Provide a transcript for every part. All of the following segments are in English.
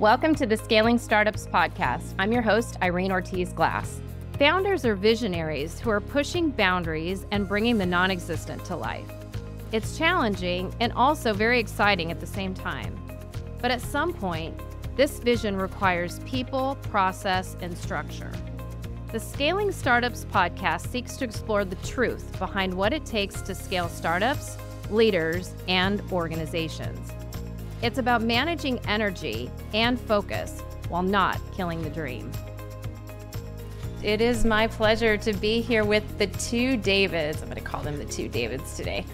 Welcome to the Scaling Startups Podcast. I'm your host, Irene Ortiz Glass. Founders are visionaries who are pushing boundaries and bringing the non existent to life. It's challenging and also very exciting at the same time. But at some point, this vision requires people, process, and structure. The Scaling Startups podcast seeks to explore the truth behind what it takes to scale startups, leaders, and organizations. It's about managing energy and focus while not killing the dream. It is my pleasure to be here with the two Davids. I'm going to call them the two Davids today.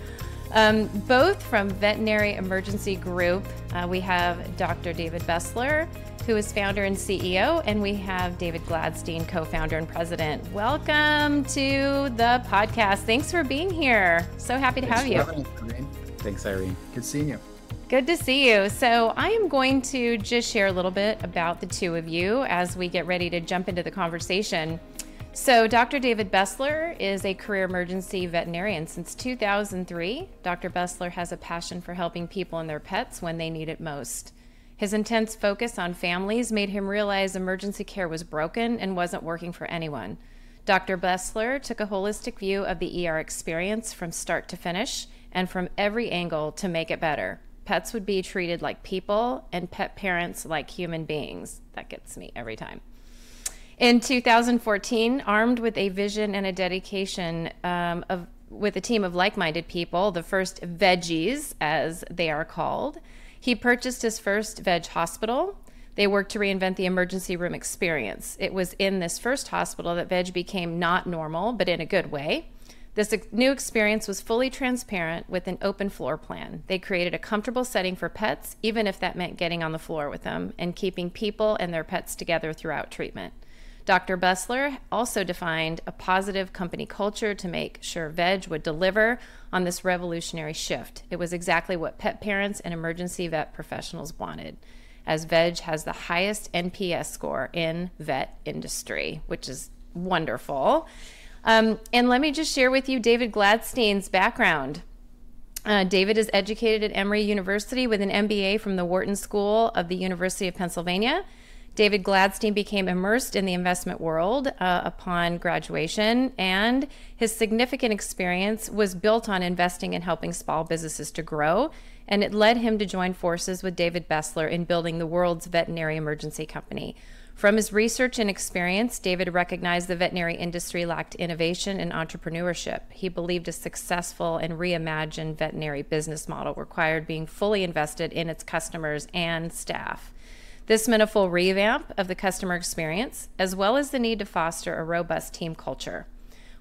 Um, both from Veterinary Emergency Group. Uh, we have Dr. David Bessler, who is founder and CEO, and we have David Glattstein, co founder and president. Welcome to the podcast. Thanks for being here. So happy to Thanks have you. Irene. Thanks, Irene. Good seeing you. Good to see you. So, I am going to just share a little bit about the two of you as we get ready to jump into the conversation. So, Dr. David Bessler is a career emergency veterinarian since 2003. Dr. Bessler has a passion for helping people and their pets when they need it most. His intense focus on families made him realize emergency care was broken and wasn't working for anyone. Dr. Bessler took a holistic view of the ER experience from start to finish and from every angle to make it better pets would be treated like people and pet parents like human beings. That gets me every time. In 2014, armed with a vision and a dedication um, of with a team of like-minded people, the first veggies, as they are called, he purchased his first veg hospital. They worked to reinvent the emergency room experience. It was in this first hospital that veg became not normal, but in a good way. This new experience was fully transparent with an open floor plan. They created a comfortable setting for pets, even if that meant getting on the floor with them and keeping people and their pets together throughout treatment. Dr. Bessler also defined a positive company culture to make sure VEG would deliver on this revolutionary shift. It was exactly what pet parents and emergency vet professionals wanted, as VEG has the highest NPS score in vet industry, which is wonderful. Um, and let me just share with you David Glattstein's background. Uh, David is educated at Emory University with an MBA from the Wharton School of the University of Pennsylvania. David Glattstein became immersed in the investment world uh, upon graduation, and his significant experience was built on investing and helping small businesses to grow. And it led him to join forces with David Bessler in building the world's veterinary emergency company. From his research and experience, David recognized the veterinary industry lacked innovation and entrepreneurship. He believed a successful and reimagined veterinary business model required being fully invested in its customers and staff. This meant a full revamp of the customer experience, as well as the need to foster a robust team culture.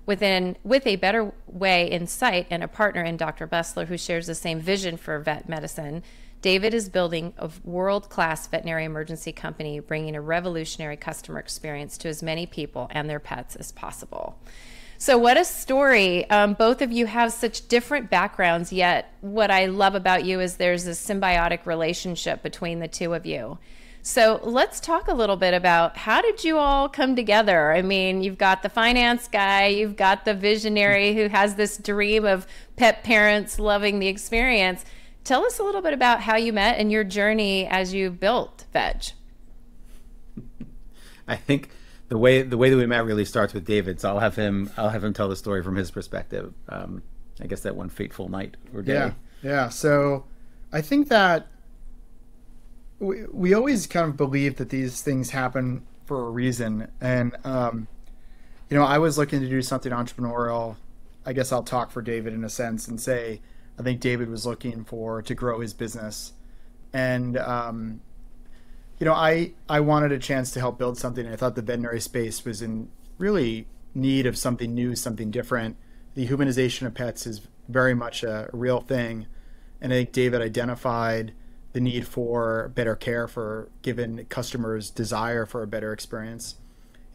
Within, with a better way in sight and a partner in Dr. Bessler who shares the same vision for vet medicine, David is building a world class veterinary emergency company, bringing a revolutionary customer experience to as many people and their pets as possible. So, what a story. Um, both of you have such different backgrounds, yet, what I love about you is there's a symbiotic relationship between the two of you. So, let's talk a little bit about how did you all come together? I mean, you've got the finance guy, you've got the visionary who has this dream of pet parents loving the experience Tell us a little bit about how you met and your journey as you built Veg. I think the way the way that we met really starts with David. So I'll have him I'll have him tell the story from his perspective. Um, I guess that one fateful night or day. Yeah, yeah. So I think that we we always kind of believe that these things happen for a reason, and um, you know, I was looking to do something entrepreneurial. I guess I'll talk for David in a sense and say I think David was looking for to grow his business, and um, you know, I I wanted a chance to help build something. I thought the veterinary space was in really need of something new, something different. The humanization of pets is very much a, real thing, and I think David identified the need for better care for given customers' desire for a better experience,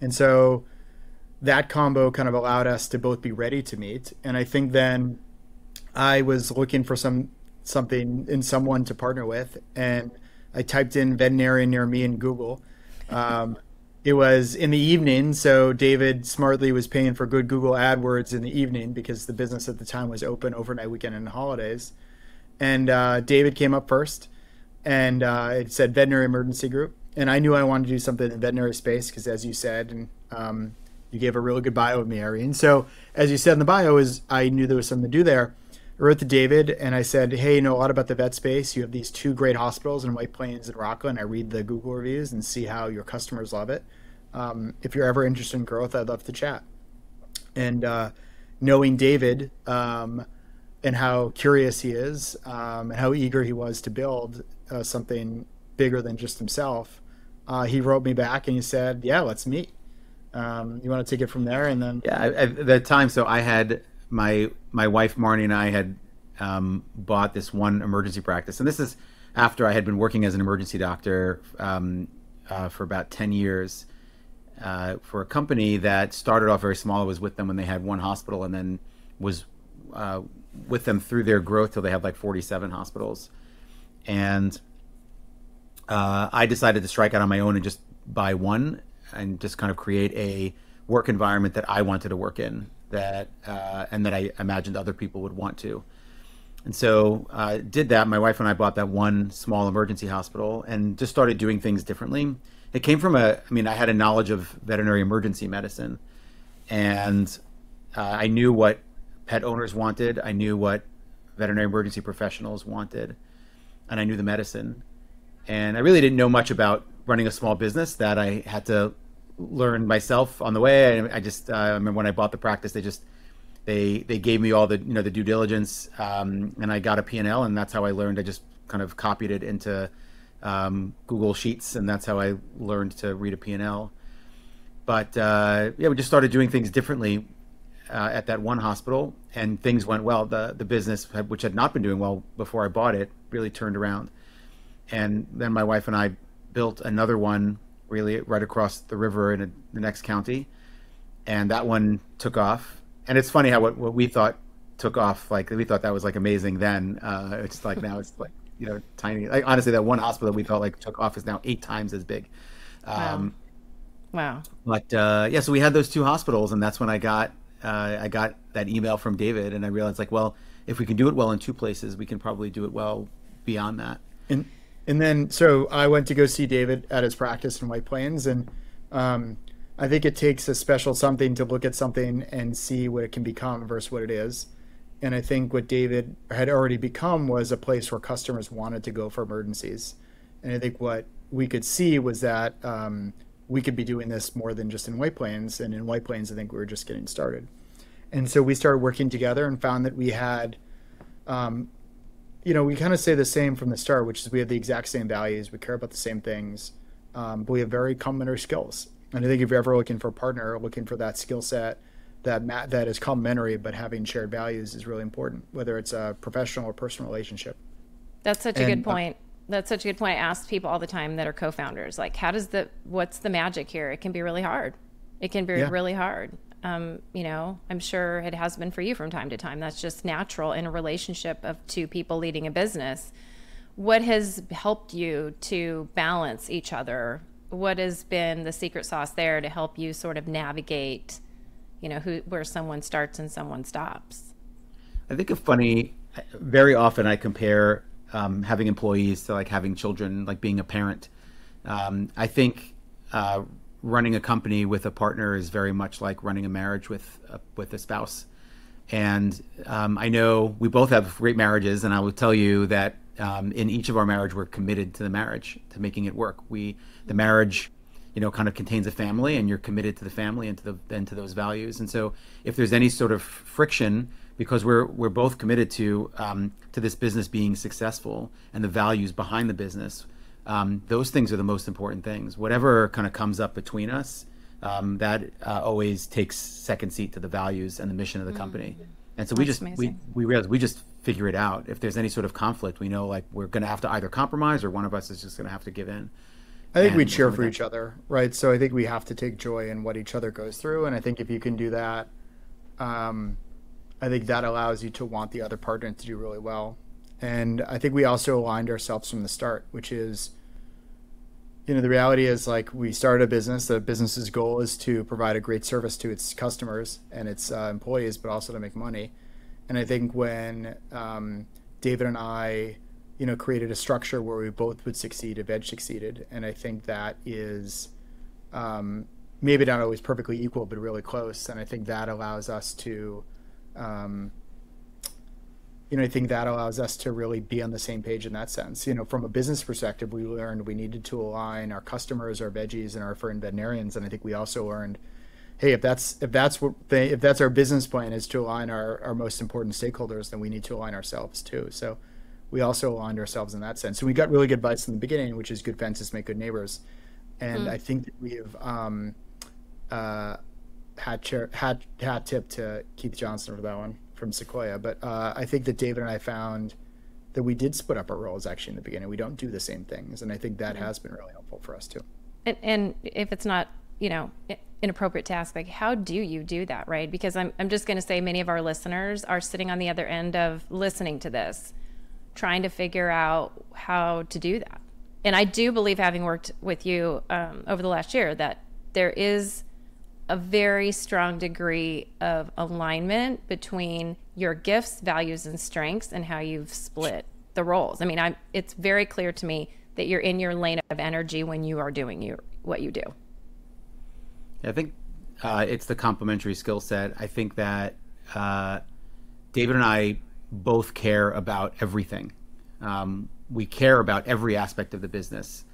and so that combo kind of allowed us to both be ready to meet. And I think then I was looking for some something in someone to partner with, and I typed in veterinarian near me in Google. Um, it was in the evening, so David smartly was paying for good Google AdWords in the evening because the business at the time was open overnight weekend and holidays. And uh, David came up first, and uh, it said veterinary emergency group. And I knew I wanted to do something in veterinary space because, as you said, and um, you gave a really good bio of me, Irene. So, as you said in the bio, is I knew there was something to do there. I wrote to David and I said, "Hey, you know a lot about the vet space. You have these two great hospitals in White Plains and Rockland. I read the Google reviews and see how your customers love it. Um, if you're ever interested in growth, I'd love to chat." And uh, knowing David um, and how curious he is um, and how eager he was to build uh, something bigger than just himself, uh, he wrote me back and he said, "Yeah, let's meet." Um, you want to take it from there, and then yeah, at the time, so I had my my wife Marnie and I had um, bought this one emergency practice, and this is after I had been working as an emergency doctor um, uh, for about ten years uh, for a company that started off very small. I was with them when they had one hospital, and then was uh, with them through their growth till they had like forty-seven hospitals, and uh, I decided to strike out on my own and just buy one and just kind of create a work environment that I wanted to work in that uh, and that I imagined other people would want to. And so uh, did that. My wife and I bought that one small emergency hospital and just started doing things differently. It came from a, I mean, I had a knowledge of veterinary emergency medicine, and uh, I knew what pet owners wanted. I knew what veterinary emergency professionals wanted, and I knew the medicine. And I really didn't know much about running a small business. That I had to learned myself on the way. I, I just uh, I remember when I bought the practice, they just they they gave me all the you know the due diligence, um, and I got a P&L, and that's how I learned. I just kind of copied it into um, Google Sheets, and that's how I learned to read a P&L. But uh, yeah, we just started doing things differently uh, at that one hospital, and things went well. The the business, which had not been doing well before I bought it, really turned around. And then my wife and I built another one really right across the river in a, the next county, and that one took off. And it's funny how what, what we thought took off, like we thought that was like amazing then. Uh, it's like now it's like you know tiny. Like honestly, that one hospital that we thought like took off is now eight times as big. Um, wow. wow. But uh, yeah, so we had those two hospitals, and that's when I got uh, I got that email from David, and I realized like, well, if we can do it well in two places, we can probably do it well beyond that. And and then so I went to go see David at his practice in White Plains, and um, I think it takes a special something to look at something and see what it can become versus what it is. And I think what David had already become was a place where customers wanted to go for emergencies. And I think what we could see was that um, we could be doing this more than just in White Plains. And in White Plains, I think we were just getting started. And so we started working together and found that we had um, you know, we kind of say the same from the start, which is we have the exact same values, we care about the same things, um, but we have very complementary skills. And I think if you're ever looking for a partner, looking for that skill set that ma- that is complementary, but having shared values is really important, whether it's a professional or personal relationship. That's such a good point. Uh, That's such a good point. I ask people all the time that are co-founders, like, how does the what's the magic here? It can be really hard. It can be yeah. really hard. Um, you know, I'm sure it has been for you from time to time. That's just natural in a relationship of two people leading a business. What has helped you to balance each other? What has been the secret sauce there to help you sort of navigate, you know, who where someone starts and someone stops? I think a funny, very often I compare um, having employees to like having children, like being a parent. Um, I think uh, running a company with a partner is very much like running a marriage with a, with a spouse. And um, I know we both have great marriages, and I will tell you that um, in each of our marriage, we're committed to the marriage, to making it work. We the marriage, you know, kind of contains a family, and you're committed to the family and to the and to those values. And so, if there's any sort of friction, because we're we're both committed to um, to this business being successful and the values behind the business, um, those things are the most important things. Whatever kind of comes up between us, um, that uh, always takes second seat to the values and the mission of the company. Mm. And so we just amazing. we we realize we just figure it out. If there's any sort of conflict, we know like we're going to have to either compromise or one of us is just going to have to give in. I think we cheer for each other, right? So I think we have to take joy in what each other goes through, and I think if you can do that, um, I think that allows you to want the other partner to do really well. And I think we also aligned ourselves from the start, which is you know the reality is like we started a business the business's goal is to provide a great service to its customers and its uh, employees but also to make money and i think when um, david and i you know, created a structure where we both would succeed if Veg succeeded. And I think that is um, maybe not always perfectly equal, but really close. And I think that allows us to, um, you know, I think that allows us to really be on the same page in that sense. You know, from a business perspective, we learned we needed to align our customers, our veggies, and our furry veterinarians. And I think we also learned, hey, if that's if that's what they, if that's our business plan is to align our our most important stakeholders, then we need to align ourselves too. So we also aligned ourselves in that sense. So we got really good advice in the beginning, which is good fences make good neighbors. And mm. I think that we have um, uh, hat, chair, hat, hat tip to Keith Johnson for that one from Sequoia. But uh, I think that David and I found that we did split up our roles actually in the beginning. We don't do the same things. And I think that mm-hmm. has been really helpful for us too. And, and if it's not, you know, inappropriate to ask, like, how do you do that, right? Because I'm, I'm just going to say many of our listeners are sitting on the other end of listening to this trying to figure out how to do that. And I do believe, having worked with you um, over the last year, that there is a very strong degree of alignment between your gifts, values, and strengths, and how you've split the roles. I mean, I'm, it's very clear to me that you're in your lane of energy when you are doing your, what you do. I think uh, it's the complementary skill set. I think that uh, David and I both care about everything. Um, we care about every aspect of the business.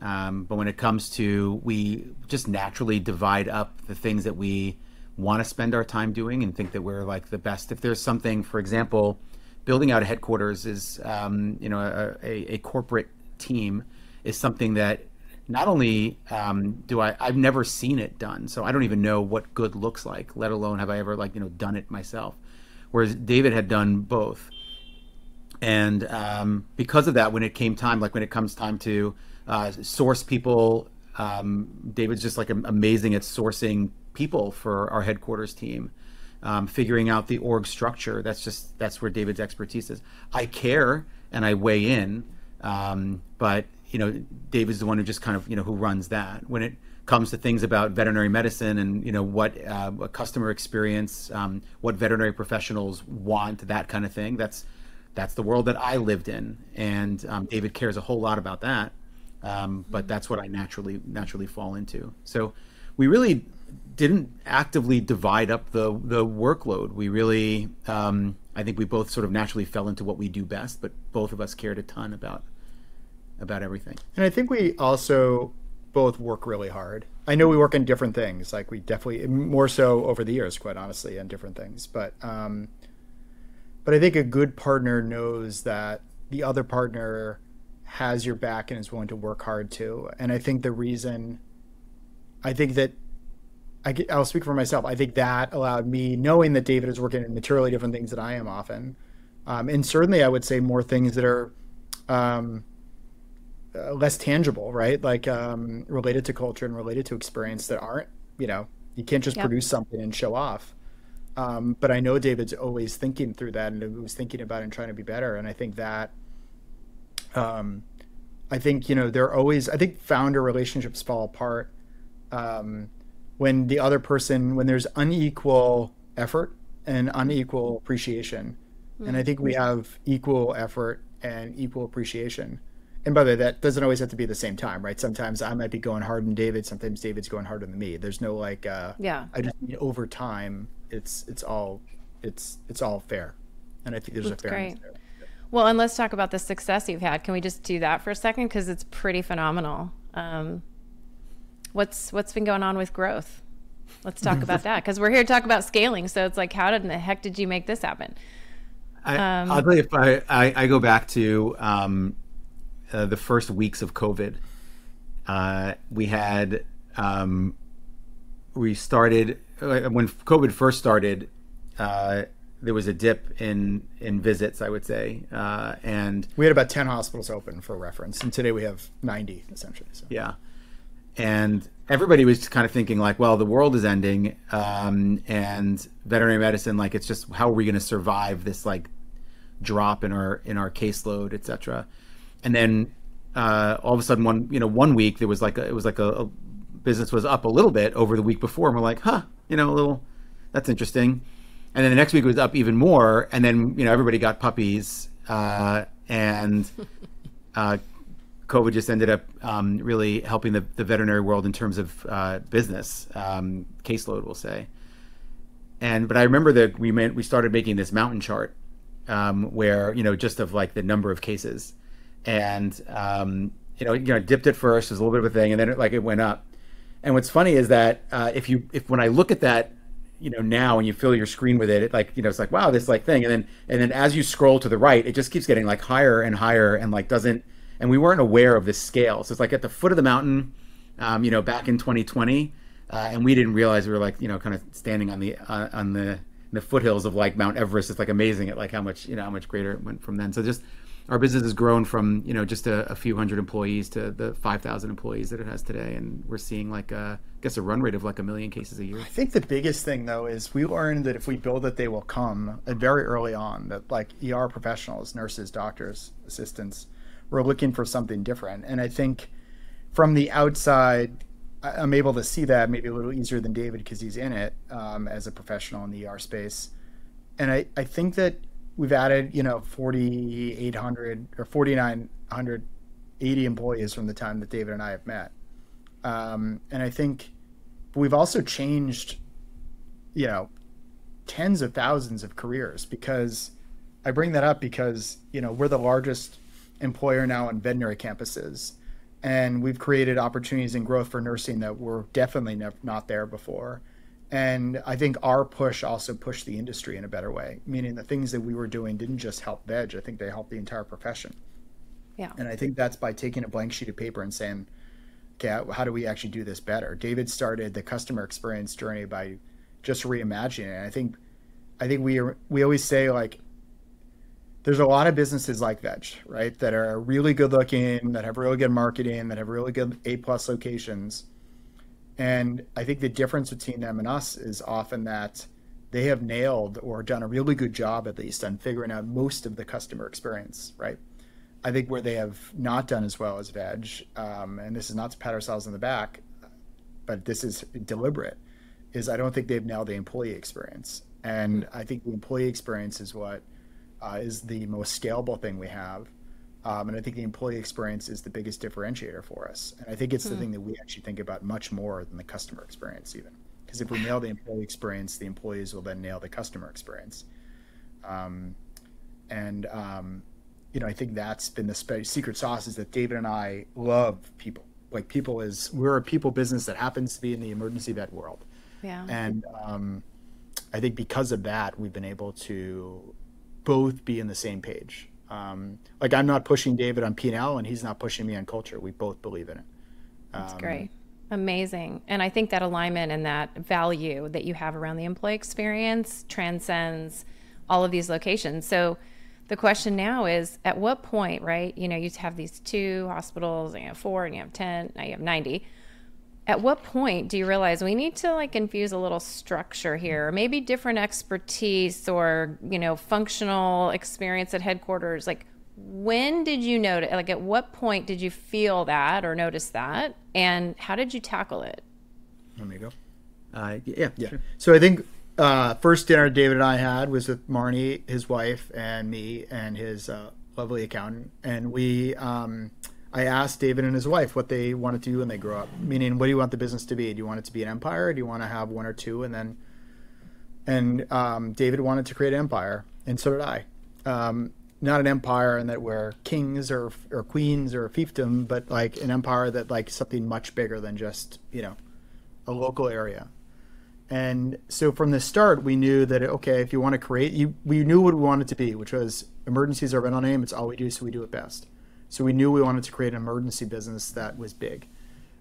Um, but when it comes to, we just naturally divide up the things that we want to spend our time doing and think that we're like the best. If there's something, for example, building out a headquarters is, um, you know, a, a, a, corporate team is something that not only um, do I, I've never seen it done, so I don't even know what good looks like, let alone have I ever like, you know, done it myself whereas David had done both. And um, because of that, when it came time, like when it comes time to uh, source people, um, David's just like amazing at sourcing people for our headquarters team. Um, figuring out the org structure. That's just that's where David's expertise is. I care and I weigh in, um, but you know, David's the one who just kind of you know who runs that. When it comes to things about veterinary medicine and you know what uh, customer experience, um, what veterinary professionals want, that kind of thing. That's that's the world that I lived in, and um, David cares a whole lot about that. Um, but that's what I naturally naturally fall into. So we really didn't actively divide up the the workload. We really, um, I think, we both sort of naturally fell into what we do best. But both of us cared a ton about about everything. And I think we also both work really hard. I know we work in different things, like we definitely more so over the years, quite honestly, on different things. But um, but I think a good partner knows that the other partner has your back and is willing to work hard too. And I think the reason, I think that I get, I'll speak for myself. I think that allowed me, knowing that David is working in materially different things than I am often, um, and certainly I would say more things that are. Um, uh, less tangible, right? Like um, related to culture and related to experience that aren't, you know, you can't just yep. produce something and show off. Um, but I know David's always thinking through that and was thinking about and trying to be better. And I think that, um, I think you know, they're always. I think founder relationships fall apart um, when the other person, when there's unequal effort and unequal appreciation. Mm-hmm. And I think we have equal effort and equal appreciation and by the way, that doesn't always have to be the same time, right? Sometimes I might be going hard on David. Sometimes David's going harder than me. There's no like, uh, yeah. I just mean over time, it's it's all it's it's all fair, and I think there's That's a fairness great. there. Well, and let's talk about the success you've had. Can we just do that for a second because it's pretty phenomenal. Um, what's what's been going on with growth? Let's talk about that because we're here to talk about scaling. So it's like, how did in the heck did you make this happen? I, um, I'll if I, I, I go back to um, uh, the first weeks of COVID. Uh, we had um, we started uh, when COVID first started. Uh, there was a dip in in visits, I would say, uh, and we had about ten hospitals open for reference, and today we have ninety essentially. So. Yeah, and everybody was kind of thinking like, well, the world is ending, um, and veterinary medicine, like, it's just how are we going to survive this like drop in our in our caseload, et cetera and then uh, all of a sudden one you know one week there was like a, it was like a, a, business was up a little bit over the week before and we're like huh you know a little that's interesting and then the next week it was up even more and then you know everybody got puppies uh, and uh, COVID just ended up um, really helping the, the veterinary world in terms of uh, business um, caseload, we'll say. And but I remember that we meant we started making this mountain chart um, where you know just of like the number of cases, and um, you know you know dipped it first, was a little bit of a thing, and then it, like it went up. And what's funny is that uh, if you if when I look at that you know now and you fill your screen with it, it like you know it's like wow this like thing. And then and then as you scroll to the right it just keeps getting like higher and higher and like doesn't and we weren't aware of this scale. So it's like at the foot of the mountain um, you know back in 2020 uh, and we didn't realize we were like you know kind of standing on the uh, on the the foothills of like Mount Everest. It's like amazing at like how much you know how much greater it went from then. So just our business has grown from you know just a, a few hundred employees to the 5,000 employees that it has today, and we're seeing like a, I guess a run rate of like a million cases a year. I think the biggest thing though is we learned that if we build it, they will come. And very early on, that like ER professionals, nurses, doctors, assistants, we're looking for something different. And I think from the outside, I'm able to see that maybe a little easier than David because he's in it um, as a professional in the ER space. And I, I think that we've added, you know, 4,800 or 4,980 employees from the time that David and I have met. Um, and I think we've also changed, you know, tens of thousands of careers because I bring that up because, you know, we're the largest employer now on veterinary campuses. And we've created opportunities and growth for nursing that were definitely not there before. And I think our push also pushed the industry in a better way, meaning the things that we were doing didn't just help Veg, I think they helped the entire profession. Yeah. And I think that's by taking a blank sheet of paper and saying, okay, how do we actually do this better? David started the customer experience journey by just reimagining it. And I think, I think we are, we always say like, there's a lot of businesses like Veg, right, that are really good looking, that have really good marketing, that have really good A plus locations and I think the difference between them and us is often that they have nailed or done a really good job, at least, on figuring out most of the customer experience, right? I think where they have not done as well as Veg, um, and this is not to pat ourselves on the back, but this is deliberate, is I don't think they've nailed the employee experience. And I think the employee experience is what uh, is the most scalable thing we have. Um, and I think the employee experience is the biggest differentiator for us. And I think it's the hmm. thing that we actually think about much more than the customer experience, even. Because if we nail the employee experience, the employees will then nail the customer experience. Um, and, um, you know, I think that's been the spe- secret sauce is that David and I love people. Like, people is, we're a people business that happens to be in the emergency vet world. Yeah. And um, I think because of that, we've been able to both be in the same page um, like I'm not pushing David on P&L and he's not pushing me on culture. We both believe in it. That's um, great. Amazing. And I think that alignment and that value that you have around the employee experience transcends all of these locations. So the question now is at what point, right? You know, you have these two hospitals, and you have four, and you have 10, now you have 90 at what point do you realize we need to like infuse a little structure here? Maybe different expertise or you know functional experience at headquarters. Like when did you notice like at what point did you feel that or notice that? And how did you tackle it? Let me go? Uh, yeah. Yeah. Sure. so i think uh, first dinner david and i had was with marnie his wife and me and his uh, lovely accountant. And we um, I asked David and his wife what they wanted to do when they grow up. Meaning, what do you want the business to be? Do you want it to be an empire? do you want to have one or two? And then, and um, David wanted to create an empire, and so did I. Um, not an empire in that we're kings or or queens or fiefdom, but like an empire that like something much bigger than just you know a local area. And so from the start, we knew that okay, if you want to create, you we knew what we wanted to be, which was emergencies are rental name. It's all we do, so we do it best. So we knew we wanted to create an emergency business that was big.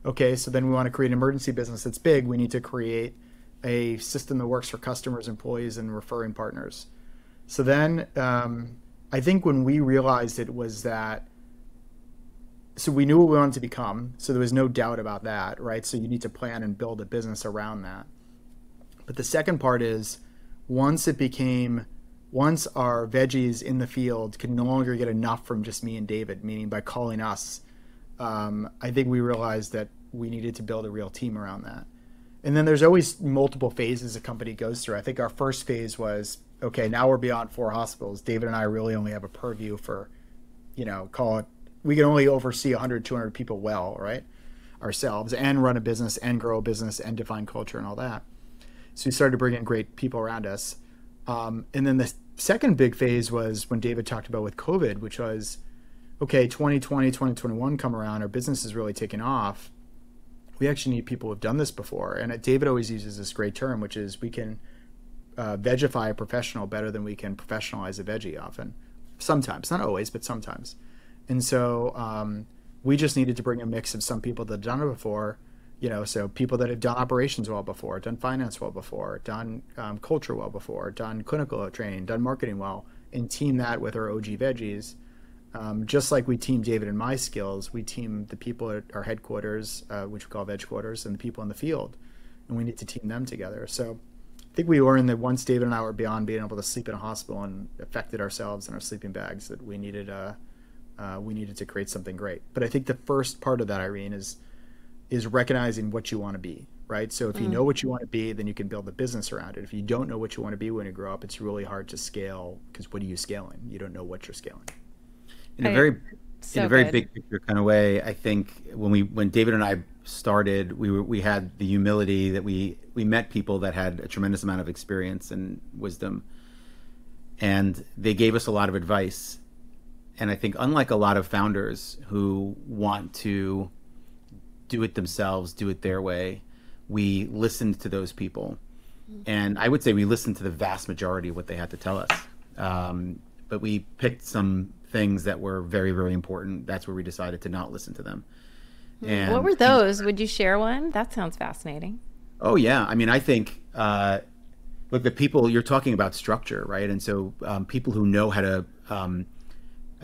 Okay, so then we want to create an emergency business that's big. We need to create a system that works for customers, employees, and referring partners. So then um, I think when we realized it was that, so we knew what we wanted to become. So there was no doubt about that, right? So you need to plan and build a business around that. But the second part is once it became once our veggies in the field could no longer get enough from just me and David, meaning by calling us, um, I think we realized that we needed to build a real team around that. And then there's always multiple phases a company goes through. I think our first phase was okay, now we're beyond four hospitals. David and I really only have a purview for you know, call it, we can only oversee 100, 200 people well, right? Ourselves and run a business and grow a business and define culture and all that. So we started to bring in great people around us. Um, and then the second big phase was when David talked about with COVID, which was, okay, 2020, 2021 come around, our business is really taking off. We actually need people who've done this before. And David always uses this great term, which is we can uh, vegify a professional better than we can professionalize a veggie often. Sometimes, not always, but sometimes. And so um, we just needed to bring a mix of some people that have done it before, you know, so people that have done operations well before, done finance well before, done um, culture well before, done clinical training, done marketing well, and team that with our OG veggies. Um, just like we team David and my skills, we team the people at our headquarters, uh, which we call veg quarters, and the people in the field, and we need to team them together. So I think we learned that once David and I were beyond being able to sleep in a hospital and affected ourselves in our sleeping bags, that we needed a uh, we needed to create something great. But I think the first part of that, Irene, is is recognizing what you want to be, right? So if mm. you know what you want to be, then you can build a business around it. If you don't know what you want to be when you grow up, it's really hard to scale because what are you scaling? You don't know what you're scaling. In a very so in a very good. big picture kind of way, I think when we when David and I started, we were we had the humility that we we met people that had a tremendous amount of experience and wisdom, and they gave us a lot of advice. And I think unlike a lot of founders who want to do it themselves, do it their way. We listened to those people. And I would say we listened to the vast majority of what they had to tell us. Um, but we picked some things that were very, very important. That's where we decided to not listen to them. And what were those? Would you share one? That sounds fascinating. Oh, yeah. I mean, I think, uh, look, the people you're talking about structure, right? And so um, people who know how to, um,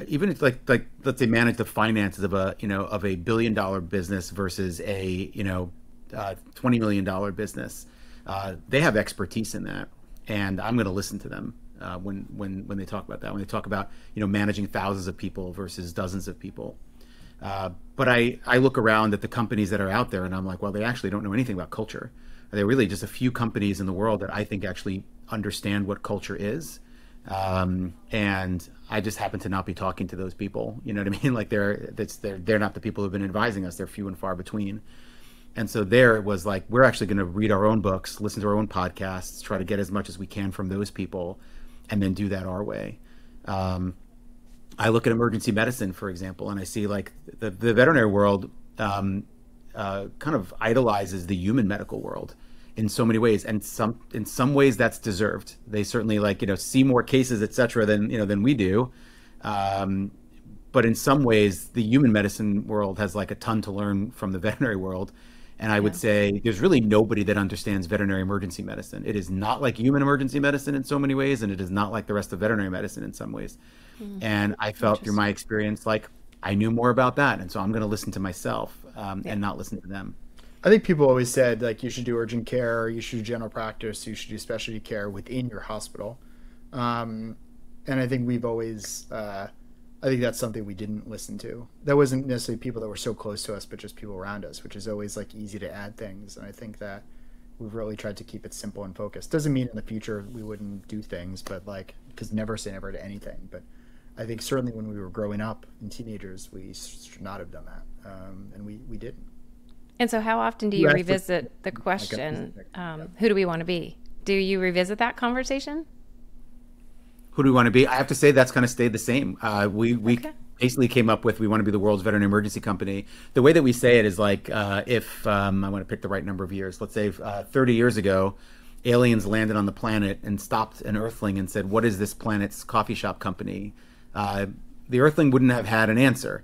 even if like like let's say manage the finances of a you know of a billion dollar business versus a you know uh, twenty million dollar business, uh, they have expertise in that, and I'm going to listen to them uh, when when when they talk about that. When they talk about you know managing thousands of people versus dozens of people. Uh, but I, I look around at the companies that are out there and I'm like, well, they actually don't know anything about culture. They're really just a few companies in the world that I think actually understand what culture is um, and I just happen to not be talking to those people. You know what I mean? Like they're that's they're they're not the people who've been advising us. They're few and far between. And so there it was like we're actually going to read our own books, listen to our own podcasts, try to get as much as we can from those people, and then do that our way. Um, I look at emergency medicine, for example, and I see like the, the veterinary world um, uh, kind of idolizes the human medical world in so many ways and some in some ways that's deserved. They certainly like you know see more cases etc than you know than we do. Um, but in some ways the human medicine world has like a ton to learn from the veterinary world. And i yeah. would say there's really nobody that understands veterinary emergency medicine. It is not like human emergency medicine in so many ways and it is not like the rest of veterinary medicine in some ways. Mm. and i felt through my experience like i knew more about that and so i'm going to listen to myself um, yeah. and not listen to them I think people always said like you should do urgent care, you should do general practice, you should do specialty care within your hospital. Um, and I think we've always, uh, I think that's something we didn't listen to. That wasn't necessarily people that were so close to us, but just people around us, which is always like easy to add things. And I think that we've really tried to keep it simple and focused. Doesn't mean in the future we wouldn't do things, but like, because never say never to anything. But I think certainly when we were growing up and teenagers, we should not have done that. Um, and we, we didn't. And so, how often do you revisit the question, um, who do we want to be? Do you revisit that conversation? Who do we want to be? I have to say that's kind of stayed the same. Uh, we we okay. basically came up with we want to be the world's veteran emergency company. The way that we say it is like uh, if um, I want to pick the right number of years, let's say uh, 30 years ago, aliens landed on the planet and stopped an Earthling and said, "What is this planet's coffee shop company?" Uh, the Earthling wouldn't have had an answer.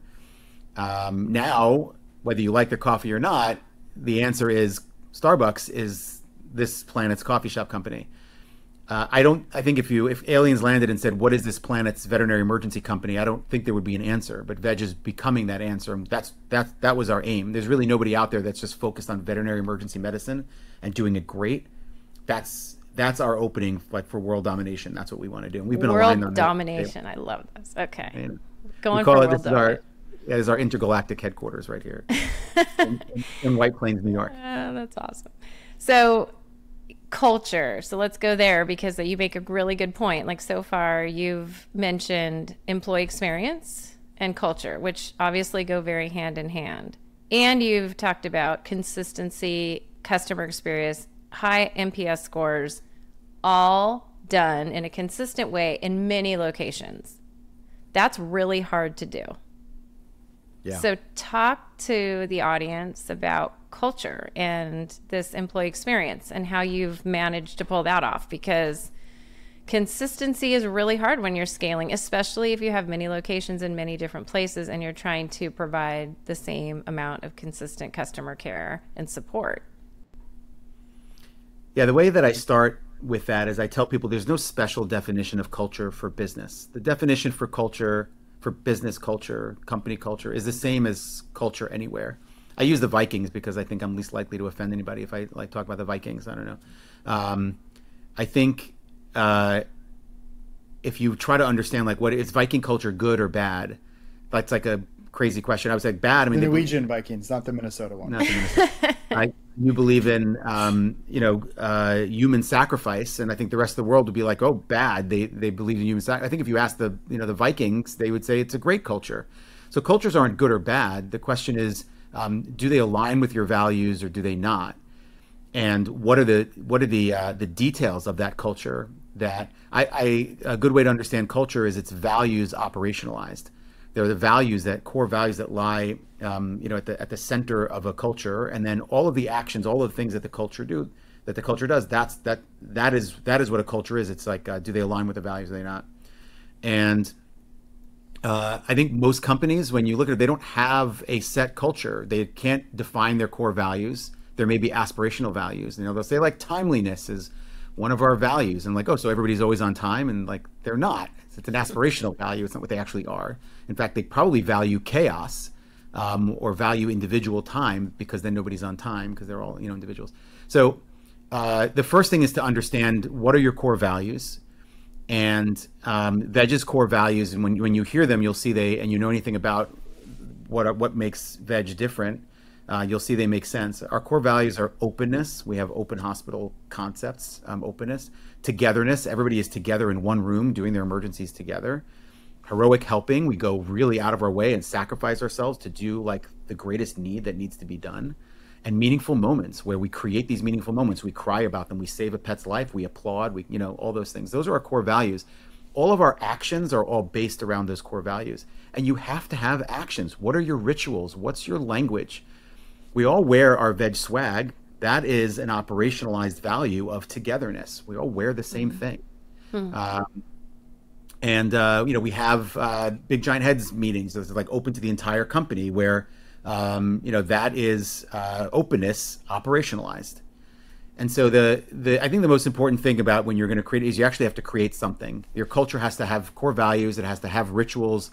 Um, now whether you like their coffee or not, the answer is Starbucks is this planet's coffee shop company. Uh, I don't. I think if you if aliens landed and said, "What is this planet's veterinary emergency company?" I don't think there would be an answer. But Veg is becoming that answer. That's that that was our aim. There's really nobody out there that's just focused on veterinary emergency medicine and doing it great. That's that's our opening, like for world domination. That's what we want to do. And we've been world aligned on domination. I love this. Okay, and going for world domination that is our intergalactic headquarters right here in, in, White Plains, New York. Uh, that's awesome. So, culture. So let's go there because you make a really good point. Like so far, you've mentioned employee experience and culture, which obviously go very hand in hand. And you've talked about consistency, customer experience, high NPS scores, all done in a consistent way in many locations. That's really hard to do. Yeah. So, talk to the audience about culture and this employee experience and how you've managed to pull that off because consistency is really hard when you're scaling, especially if you have many locations in many different places and you're trying to provide the same amount of consistent customer care and support. Yeah, the way that I start with that is I tell people there's no special definition of culture for business. The definition for culture, for business culture, company culture, is the same as culture anywhere. I use the Vikings because I think I'm least likely to offend anybody if I like talk about the Vikings. I don't know. Um, I think uh, if you try to understand like what is Viking culture good or bad, that's like a crazy question. I was like bad. I mean the Norwegian Vikings, not the Minnesota one. Not the Minnesota. I, you believe in um, you know uh, human sacrifice, and I think the rest of the world would be like, oh, bad. They they believe in human sacrifice. I think if you ask the you know the Vikings, they would say it's a great culture. So cultures aren't good or bad. The question is, um, do they align with your values or do they not? And what are the what are the uh, the details of that culture that I, I a good way to understand culture is its values operationalized. There are the values that core values that lie, um, you know, at the at the center of a culture, and then all of the actions, all of the things that the culture do, that the culture does. That's that that is that is what a culture is. It's like, uh, do they align with the values? Or they not? And uh, I think most companies, when you look at it, they don't have a set culture. They can't define their core values. There may be aspirational values. You know, they'll say like timeliness is one of our values and like oh so everybody's always on time and like they're not it's an aspirational value it's not what they actually are in fact they probably value chaos um, or value individual time because then nobody's on time because they're all you know individuals so uh, the first thing is to understand what are your core values and um, Veg's core values and when, when you hear them you'll see they and you know anything about what what makes Veg different uh, you'll see they make sense. Our core values are openness. We have open hospital concepts, um, openness, togetherness. Everybody is together in one room doing their emergencies together. Heroic helping. We go really out of our way and sacrifice ourselves to do like the greatest need that needs to be done. And meaningful moments where we create these meaningful moments. We cry about them. We save a pet's life. We applaud. We, you know, all those things. Those are our core values. All of our actions are all based around those core values. And you have to have actions. What are your rituals? What's your language? we all wear our veg swag. That is an operationalized value of togetherness. We all wear the same mm-hmm. thing. Mm-hmm. Um, and uh, you know we have uh, big giant heads meetings that's like open to the entire company where um, you know that is uh, openness operationalized and so the the i think the most important thing about when you're going to create is you actually have to create something your culture has to have core values it has to have rituals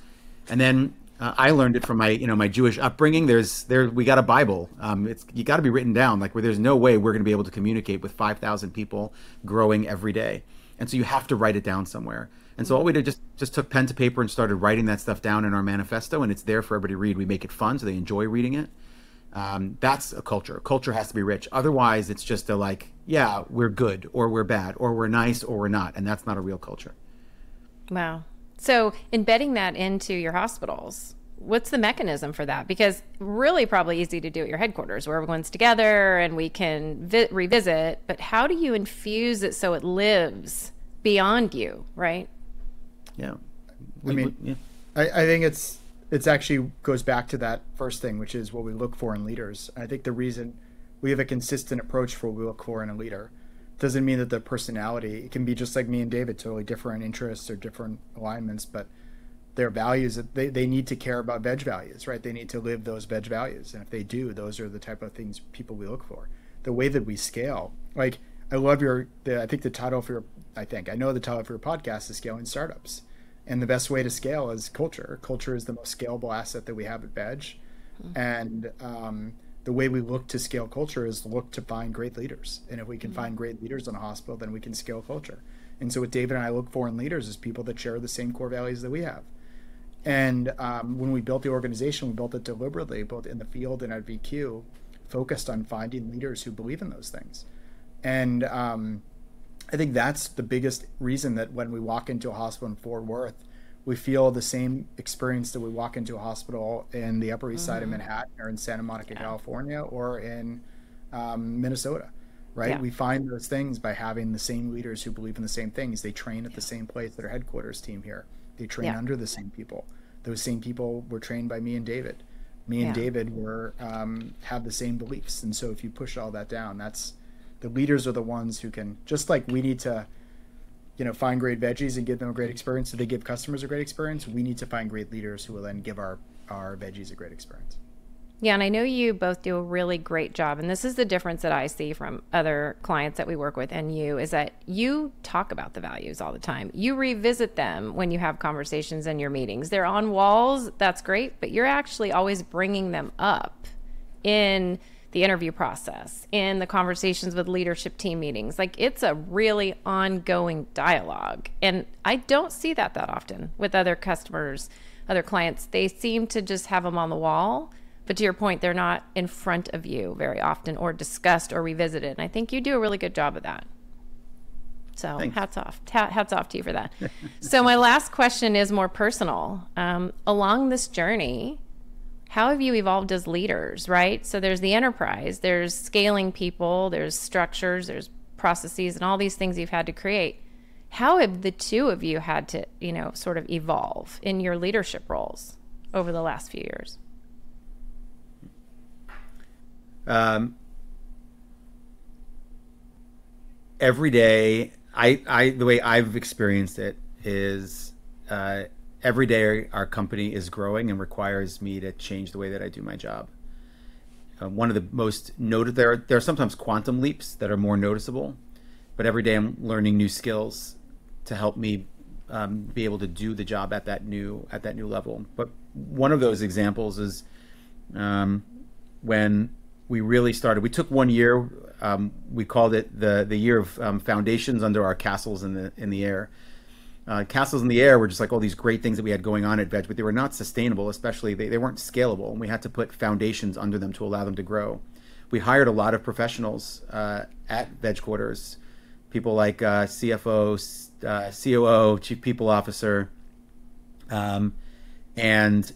and then uh, I learned it from my, you know, my Jewish upbringing. There's there we got a Bible. Um, it's you got to be written down. Like where there's no way we're going to be able to communicate with five thousand people growing every day, and so you have to write it down somewhere. And so all we did just just took pen to paper and started writing that stuff down in our manifesto, and it's there for everybody to read. We make it fun so they enjoy reading it. Um, that's a culture. Culture has to be rich. Otherwise, it's just a like, yeah, we're good or we're bad or we're nice or we're not, and that's not a real culture. Wow, so embedding that into your hospitals, what's the mechanism for that? Because really probably easy to do at your headquarters where everyone's together and we can vi- revisit, but how do you infuse it so it lives beyond you, right? Yeah. I mean, yeah. I, I think it's it's actually goes back to that first thing, which is what we look for in leaders. I think the reason we have a consistent approach for what we look for in a leader doesn't mean that the personality it can be just like me and David, totally different interests or different alignments, but their values that they, they need to care about veg values, right? They need to live those veg values. And if they do, those are the type of things people we look for. The way that we scale, like I love your the, I think the title for your I think I know the title for your podcast is scaling startups. And the best way to scale is culture. Culture is the most scalable asset that we have at Veg. Mm-hmm. And um, the way we look to scale culture is look to find great leaders. And if we can mm-hmm. find great leaders in a hospital, then we can scale culture. And so what David and I look for in leaders is people that share the same core values that we have. And um, when we built the organization, we built it deliberately, both in the field and at VQ, focused on finding leaders who believe in those things. And um, I think that's the biggest reason that when we walk into a hospital in Fort Worth, we feel the same experience that we walk into a hospital in the Upper East Side of Mhm. Manhattan or in Santa Monica, Yeah. California, or in um, Minnesota, right? Yeah. We find those things by having the same leaders who believe in the same things. They train at the same place that our headquarters team here. They train Yeah. under the same people. Those same people were trained by me and David. Me and Yeah. David were um, have the same beliefs, and so if you push all that down, that's the leaders are the ones who can just like we need to you know find great veggies and give them a great experience so they give customers a great experience we need to find great leaders who will then give our our veggies a great experience Yeah, and I know you both do a really great job. And this is the difference that I see from other clients that we work with and you is that you talk about the values all the time. You revisit them when you have conversations in your meetings. They're on walls, that's great, but you're actually always bringing them up in the interview process, in the conversations with leadership team meetings. Like it's a really ongoing dialogue. And I don't see that that often with other customers, other clients. They seem to just have them on the wall but to your point, they're not in front of you very often or discussed or revisited. And I think you do a really good job of that. So Thanks. hats off. Hats off to you for that. so my last question is more personal. Um, along this journey, how have you evolved as leaders, right? So there's the enterprise, there's scaling people, there's structures, there's processes, and all these things you've had to create. How have the two of you had to, you know, sort of evolve in your leadership roles over the last few years? Um, every day, I, I, the way I've experienced it is uh, every day our company is growing and requires me to change the way that I do my job. Uh, one of the most noted there, there are sometimes quantum leaps that are more noticeable, but every day I'm learning new skills to help me um, be able to do the job at that new at that new level. But one of those examples is um, when we really started. We took one year. Um, we called it the the year of um, foundations under our castles in the in the air. Uh, castles in the air were just like all these great things that we had going on at Veg, but they were not sustainable. Especially they, they weren't scalable, and we had to put foundations under them to allow them to grow. We hired a lot of professionals uh, at Veg Quarters, people like uh, CFO, uh, COO, Chief People Officer, um, and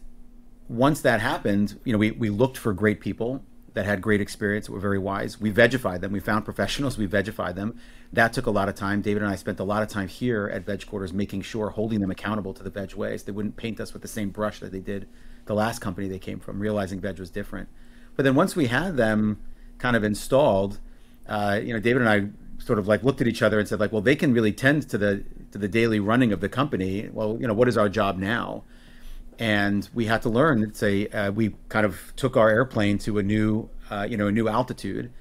once that happened, you know, we, we looked for great people that had great experience, were very wise. We vegified them. We found professionals. We vegified them. That took a lot of time. David and I spent a lot of time here at Veg Quarters making sure, holding them accountable to the Veg ways. They wouldn't paint us with the same brush that they did the last company they came from, realizing Veg was different. But then once we had them kind of installed, uh, you know, David and I sort of like looked at each other and said, like, well, they can really tend to the to the daily running of the company. Well, you know, what is our job now? And we had to learn. Say uh, we kind of took our airplane to a new, uh, you know, a new altitude,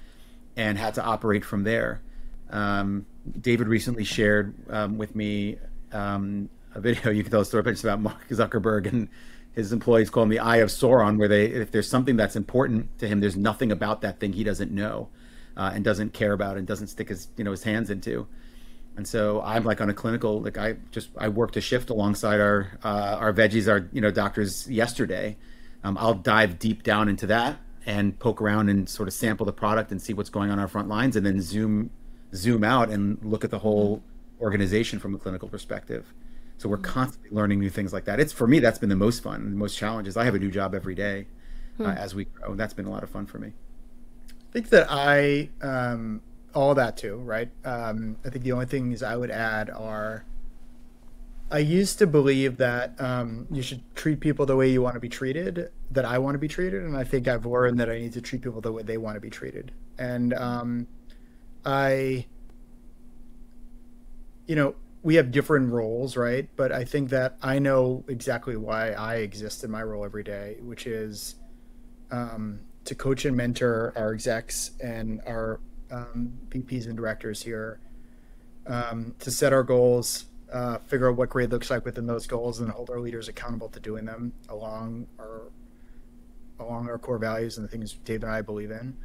and had to operate from there. Um, David recently shared um, with me um, a video. You can tell a story, but it's about Mark Zuckerberg and his employees call him the Eye of Sauron, where they, if there's something that's important to him, there's nothing about that thing he doesn't know, uh, and doesn't care about, and doesn't stick his, you know, his hands into and so I'm like on a clinical like I just I worked a shift alongside our uh, our veggies our you know doctors yesterday. Um, I'll dive deep down into that and poke around and sort of sample the product and see what's going on our front lines, and then zoom zoom out and look at the whole organization from a clinical perspective. So we're constantly learning new things like that. It's for me that's been the most fun, the most challenges. I have a new job every day uh, as we grow. That's been a lot of fun for me. I think that I um, all that too, right? Um, I think the only things I would add are I used to believe that um, you should treat people the way you want to be treated, that I want to be treated, and I think I've learned that I need to treat people the way they want to be treated. And um, I, you know, we have different roles, right? But I think that I know exactly why I exist in my role every day, which is um, to coach and mentor our execs and our um, VPs and directors here um, to set our goals, uh, figure out what grade looks like within those goals, and hold our leaders accountable to doing them along our along our core values and the things Dave and I believe in,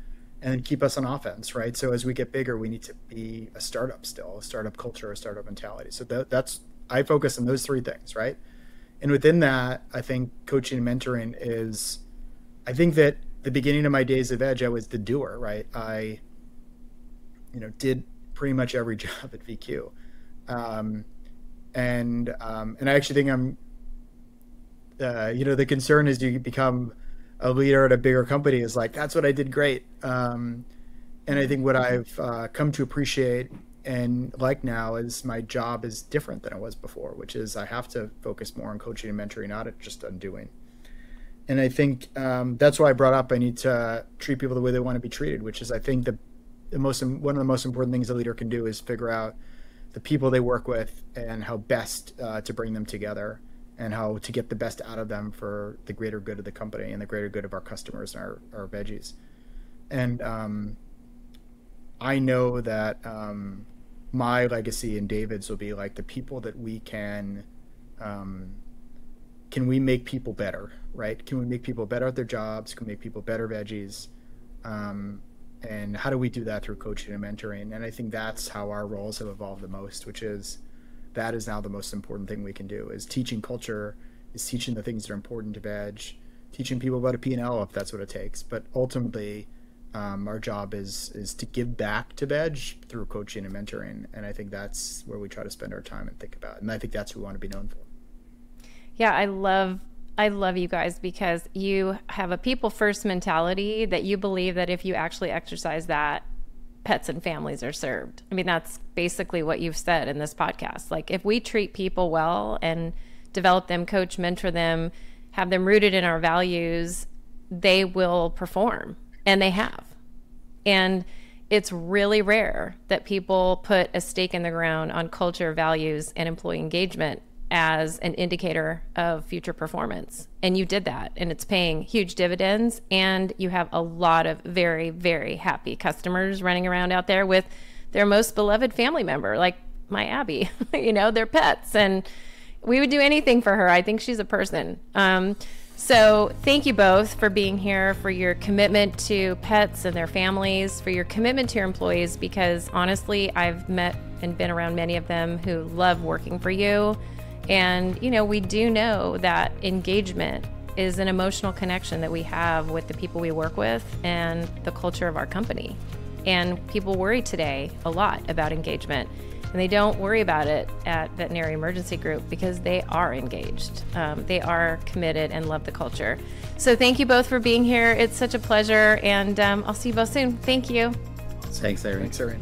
and then keep us on offense, right? So as we get bigger, we need to be a startup still, a startup culture, a startup mentality. So that, that's I focus on those three things, right? And within that, I think coaching and mentoring is, I think that the beginning of my days of Veg, I was the doer, right? I you know did pretty much every job at VQ, um, and um, and I actually think I'm Uh, you know, the concern is you become a leader at a bigger company is like that's what I did great. Um, and I think what I've uh, come to appreciate and like now is my job is different than it was before, which is I have to focus more on coaching and mentoring, not just on doing. And I think um, that's why I brought up I need to treat people the way they want to be treated, which is I think the, the most one of the most important things a leader can do is figure out the people they work with and how best uh, to bring them together and how to get the best out of them for the greater good of the company and the greater good of our customers and our, our veggies. And um, I know that um, my legacy and David's will be like the people that we can um, can we make people better, right? Can we make people better at their jobs? Can we make people better veggies? And how do we do that through coaching and mentoring? And i think that's how our roles have evolved the most which is that is now the most important thing we can do is teaching culture is teaching the things that are important to veg teaching people about a p&l if that's what it takes. But ultimately um, our job is is to give back to veg through coaching and mentoring. And i think that's where we try to spend our time and think about and i think that's what we want to be known for. Yeah i love I love you guys because you have a people first mentality that you believe that if you actually exercise that, pets and families are served. I mean, that's basically what you've said in this podcast. Like, if we treat people well and develop them, coach, mentor them, have them rooted in our values, they will perform, and they have. And it's really rare that people put a stake in the ground on culture, values, and employee engagement as an indicator of future performance. And you did that, and it's paying huge dividends. And you have a lot of very, very happy customers running around out there with their most beloved family member, like my Abby, you know, their pets. And we would do anything for her. I think she's a person. Um, so, thank you both for being here, for your commitment to pets and their families, for your commitment to your employees, because honestly, I've met and been around many of them who love working for you and, you know, we do know that engagement is an emotional connection that we have with the people we work with and the culture of our company. And people worry today a lot about engagement. And they don't worry about it at Veterinary Emergency Group because they are engaged. Um, they are committed and love the culture. So thank you both for being here. It's such a pleasure. And um, I'll see you both soon. Thank you. Thanks, Irene. Thanks, Irene.